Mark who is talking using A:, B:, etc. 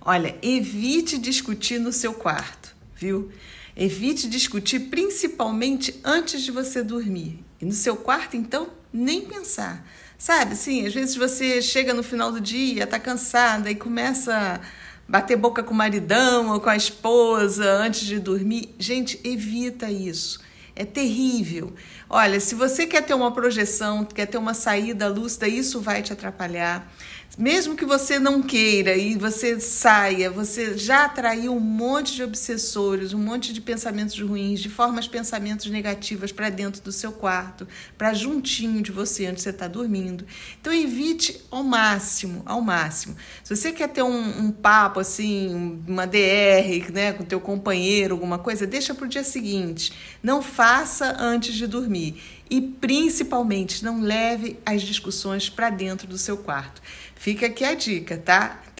A: Olha, evite discutir no seu quarto, viu? Evite discutir principalmente antes de você dormir. E no seu quarto, então, nem pensar. Sabe, assim, às vezes você chega no final do dia, tá cansada e começa a bater boca com o maridão ou com a esposa antes de dormir. Gente, evita isso. É terrível. Olha, se você quer ter uma projeção, quer ter uma saída lúcida, isso vai te atrapalhar. Mesmo que você não queira e você saia, você já atraiu um monte de obsessores, um monte de pensamentos ruins, de formas pensamentos negativas para dentro do seu quarto, para juntinho de você onde você está dormindo. Então evite ao máximo, ao máximo. Se você quer ter um, um papo assim, uma DR, né, com teu companheiro, alguma coisa, deixa para o dia seguinte. Não faça antes de dormir e principalmente não leve as discussões para dentro do seu quarto. Fica aqui a dica, tá?